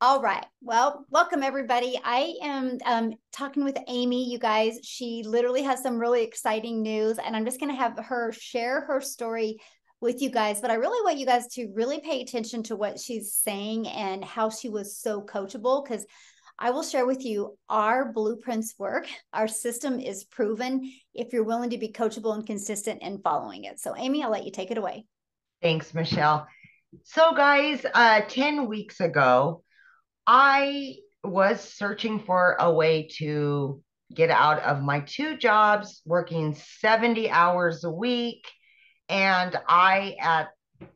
All right. Well, welcome everybody. I am um, talking with Amy, you guys. She literally has some really exciting news, and I'm just going to have her share her story with you guys. But I really want you guys to really pay attention to what she's saying and how she was so coachable because I will share with you our blueprints work. Our system is proven if you're willing to be coachable and consistent in following it. So, Amy, I'll let you take it away. Thanks, Michelle. So, guys, uh, 10 weeks ago, I was searching for a way to get out of my two jobs, working 70 hours a week. And I, at a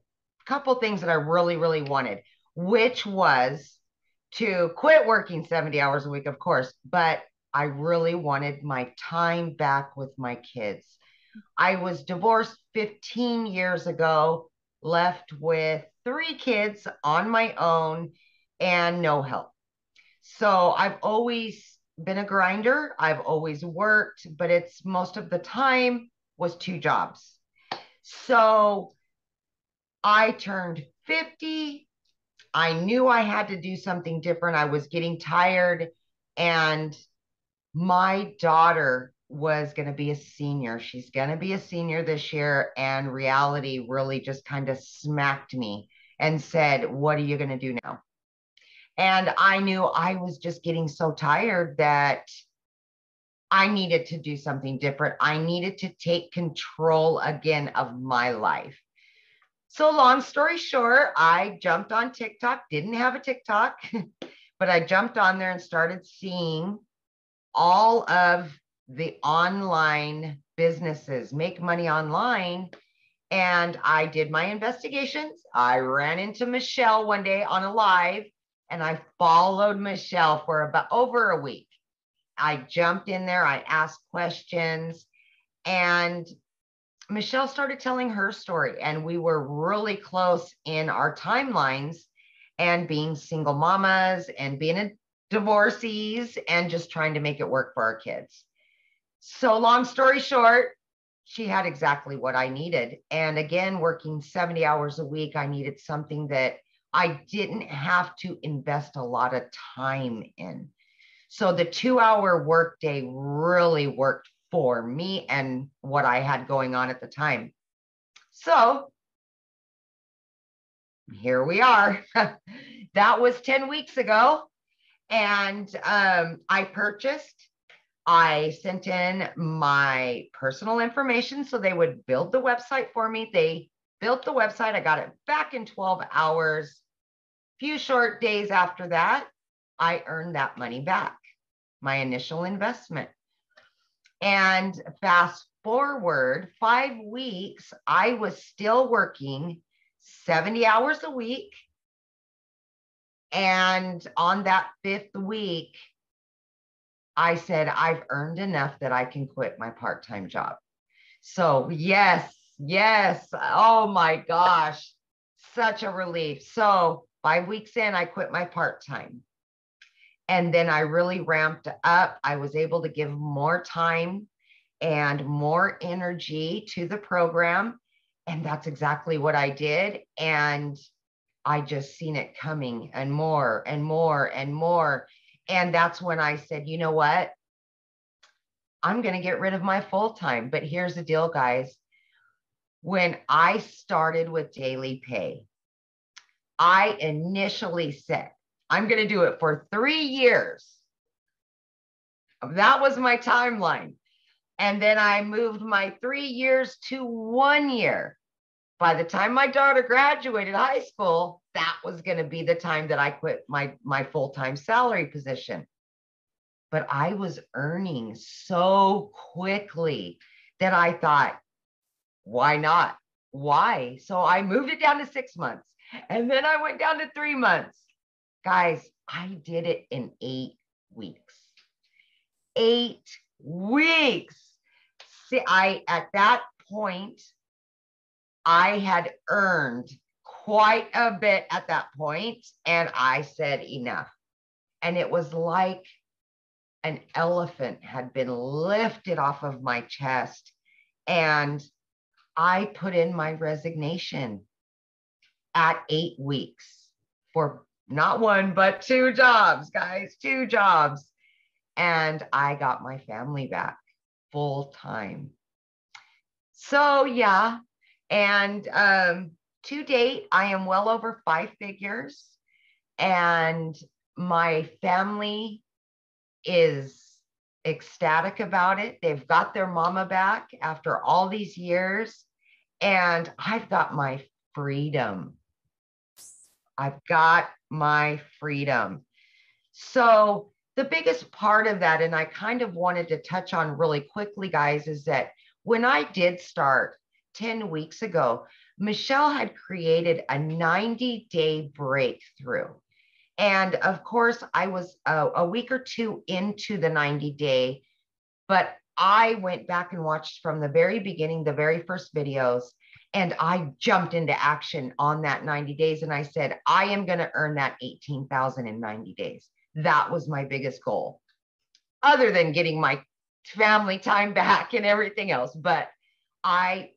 couple things that I really, really wanted, which was to quit working 70 hours a week, of course, but I really wanted my time back with my kids. I was divorced 15 years ago, left with three kids on my own and no help. So I've always been a grinder. I've always worked, but it's most of the time was two jobs. So I turned 50. I knew I had to do something different. I was getting tired and my daughter was going to be a senior. She's going to be a senior this year and reality really just kind of smacked me and said, "What are you going to do now?" And I knew I was just getting so tired that I needed to do something different. I needed to take control again of my life. So, long story short, I jumped on TikTok, didn't have a TikTok, but I jumped on there and started seeing all of the online businesses make money online. And I did my investigations. I ran into Michelle one day on a live and I followed Michelle for about over a week. I jumped in there, I asked questions, and Michelle started telling her story. And we were really close in our timelines and being single mamas and being divorcees and just trying to make it work for our kids. So, long story short, she had exactly what I needed. And again, working 70 hours a week, I needed something that I didn't have to invest a lot of time in. So the two hour workday really worked for me and what I had going on at the time. So here we are. that was 10 weeks ago. And um, I purchased, I sent in my personal information so they would build the website for me. They built the website. I got it back in 12 hours few short days after that, I earned that money back, my initial investment. And fast forward five weeks, I was still working 70 hours a week. And on that fifth week, I said, I've earned enough that I can quit my part time job. So, yes, yes. Oh my gosh, such a relief. So, Five weeks in, I quit my part time. And then I really ramped up. I was able to give more time and more energy to the program. And that's exactly what I did. And I just seen it coming and more and more and more. And that's when I said, you know what? I'm going to get rid of my full time. But here's the deal, guys. When I started with daily pay, I initially said, I'm going to do it for three years. That was my timeline. And then I moved my three years to one year. By the time my daughter graduated high school, that was going to be the time that I quit my, my full time salary position. But I was earning so quickly that I thought, why not? Why? So I moved it down to six months. And then I went down to three months. Guys, I did it in eight weeks. Eight weeks. See, I, at that point, I had earned quite a bit at that point, and I said enough. And it was like an elephant had been lifted off of my chest. And I put in my resignation at eight weeks for not one, but two jobs, guys, two jobs. And I got my family back full time. So, yeah. And um, to date, I am well over five figures. And my family is ecstatic about it. They've got their mama back after all these years. And I've got my freedom. I've got my freedom. So, the biggest part of that, and I kind of wanted to touch on really quickly, guys, is that when I did start 10 weeks ago, Michelle had created a 90 day breakthrough. And of course, I was a, a, week or two into the 90 day, but I went back and watched from the very beginning, the very first videos, and I jumped into action on that 90 days. And I said, I am going to earn that 18,000 in 90 days. That was my biggest goal, other than getting my family time back and everything else. But I,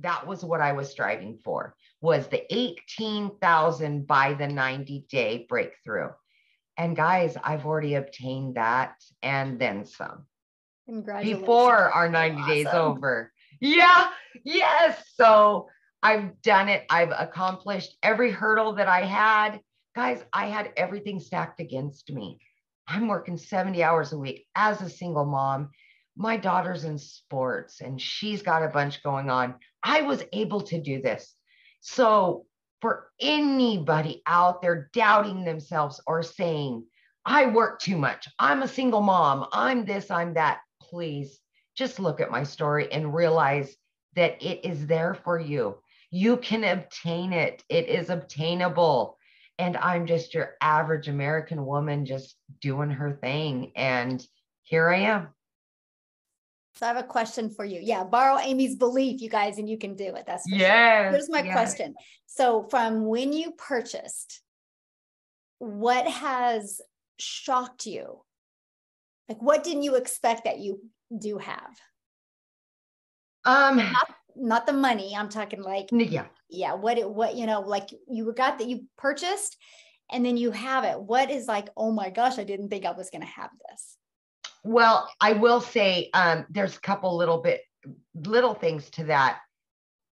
that was what I was striving for was the 18,000 by the 90 day breakthrough. And guys, I've already obtained that and then some. Congratulations. Before our 90 awesome. days over. Yeah. Yes. So I've done it. I've accomplished every hurdle that I had. Guys, I had everything stacked against me. I'm working 70 hours a week as a single mom. My daughter's in sports and she's got a bunch going on. I was able to do this. So, for anybody out there doubting themselves or saying, I work too much, I'm a single mom, I'm this, I'm that, please just look at my story and realize that it is there for you. You can obtain it, it is obtainable. And I'm just your average American woman just doing her thing. And here I am. So I have a question for you. Yeah, borrow Amy's belief, you guys, and you can do it. That's yeah. Sure. Here's my yes. question. So from when you purchased, what has shocked you? Like what didn't you expect that you do have? Um not, not the money. I'm talking like yeah. Yeah. What it what you know, like you got that you purchased and then you have it. What is like, oh my gosh, I didn't think I was gonna have this. Well, I will say um, there's a couple little bit little things to that.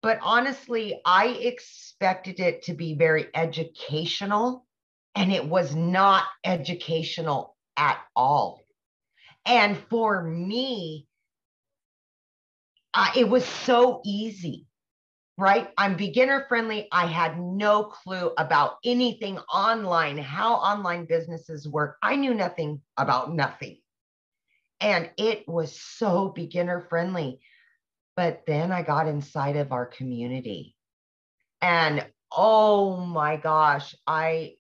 But honestly, I expected it to be very educational, and it was not educational at all. And for me, uh, it was so easy, right? I'm beginner friendly. I had no clue about anything online, how online businesses work. I knew nothing about nothing. And it was so beginner friendly. But then I got inside of our community and oh my gosh, I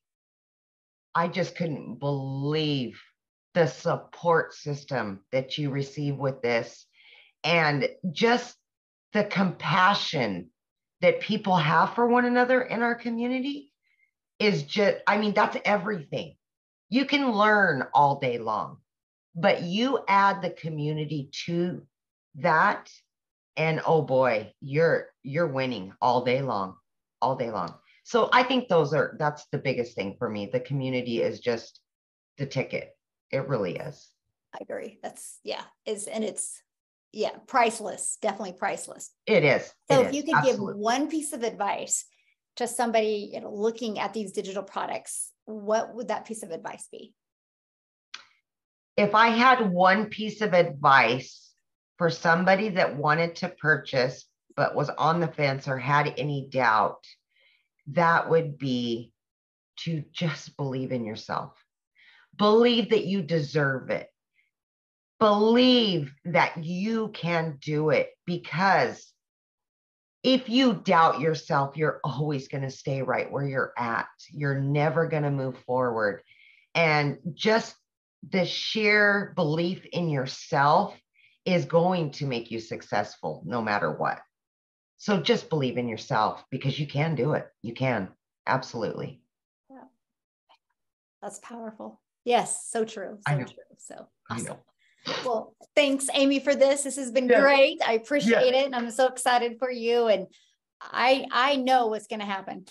I just couldn't believe the support system that you receive with this and just the compassion that people have for one another in our community is just I mean that's everything. You can learn all day long but you add the community to that and oh boy you're you're winning all day long all day long. So i think those are that's the biggest thing for me. The community is just the ticket. It really is. I agree. That's yeah is and it's yeah priceless definitely priceless. It is. So it if you could Absolutely. give one piece of advice to somebody you know looking at these digital products what would that piece of advice be if I had one piece of advice for somebody that wanted to purchase but was on the fence or had any doubt, that would be to just believe in yourself. Believe that you deserve it. Believe that you can do it because if you doubt yourself, you're always going to stay right where you're at. You're never going to move forward. And just the sheer belief in yourself is going to make you successful no matter what. So just believe in yourself because you can do it. You can. Absolutely. Yeah. That's powerful. Yes, so true. So true. So awesome. Well, thanks, Amy, for this. This has been yeah. great. I appreciate yeah. it. And I'm so excited for you. And I I know what's gonna happen.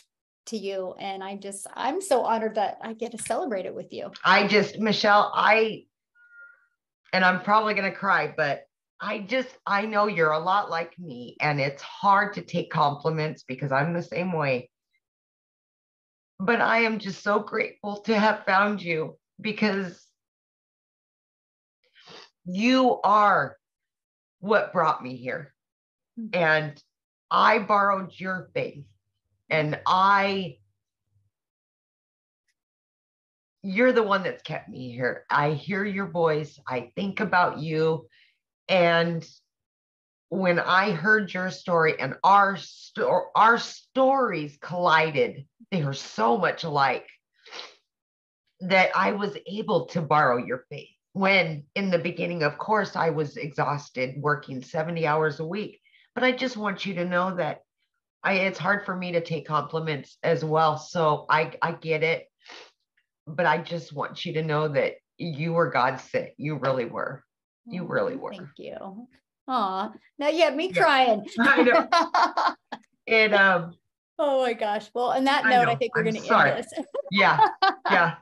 To you. And I just, I'm so honored that I get to celebrate it with you. I just, Michelle, I, and I'm probably going to cry, but I just, I know you're a lot like me, and it's hard to take compliments because I'm the same way. But I am just so grateful to have found you because you are what brought me here. Mm-hmm. And I borrowed your faith and I you're the one that's kept me here. I hear your voice. I think about you. And when I heard your story and our sto- our stories collided, they were so much alike that I was able to borrow your faith. When in the beginning, of course, I was exhausted working 70 hours a week. But I just want you to know that I it's hard for me to take compliments as well. So I I get it. But I just want you to know that you were God sent. You really were. You really were. Thank you. Aw. Now you have me crying. I know. and um Oh my gosh. Well, on that note, I, I think we're I'm gonna sorry. end this. yeah. Yeah.